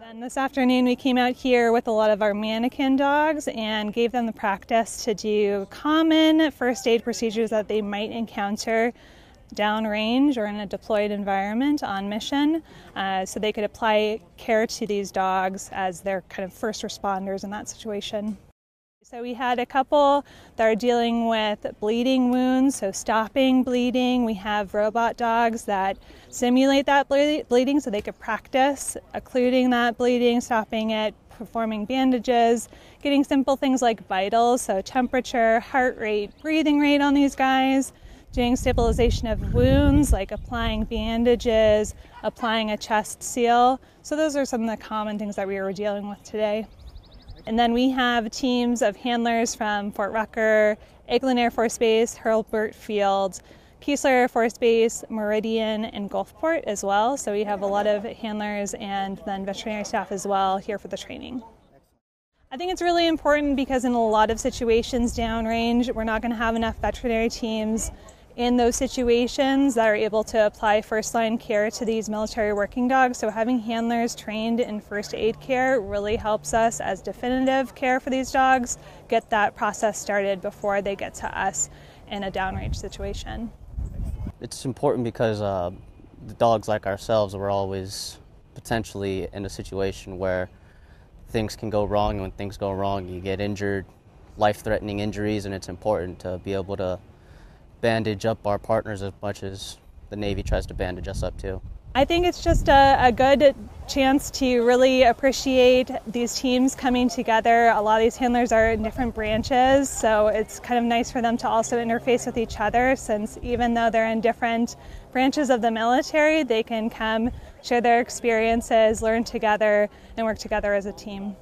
Then this afternoon, we came out here with a lot of our mannequin dogs and gave them the practice to do common first aid procedures that they might encounter downrange or in a deployed environment on mission uh, so they could apply care to these dogs as their kind of first responders in that situation. So we had a couple that are dealing with bleeding wounds, so stopping bleeding. We have robot dogs that simulate that bleeding so they could practice occluding that bleeding, stopping it, performing bandages, getting simple things like vitals, so temperature, heart rate, breathing rate on these guys, doing stabilization of wounds like applying bandages, applying a chest seal. So those are some of the common things that we were dealing with today. And then we have teams of handlers from Fort Rucker, Eglin Air Force Base, Hurlburt Field, Keesler Air Force Base, Meridian, and Gulfport as well. So we have a lot of handlers and then veterinary staff as well here for the training. I think it's really important because in a lot of situations downrange, we're not going to have enough veterinary teams in those situations that are able to apply first line care to these military working dogs. So, having handlers trained in first aid care really helps us as definitive care for these dogs get that process started before they get to us in a downrange situation. It's important because uh, the dogs, like ourselves, we're always potentially in a situation where things can go wrong. And when things go wrong, you get injured, life threatening injuries, and it's important to be able to bandage up our partners as much as the Navy tries to bandage us up too. I think it's just a, a, good chance to really appreciate these teams coming together. A lot of these handlers are in different branches, so it's kind of nice for them to also interface with each other since even though they're in different branches of the military, they can come share their experiences, learn together, and work together as a team.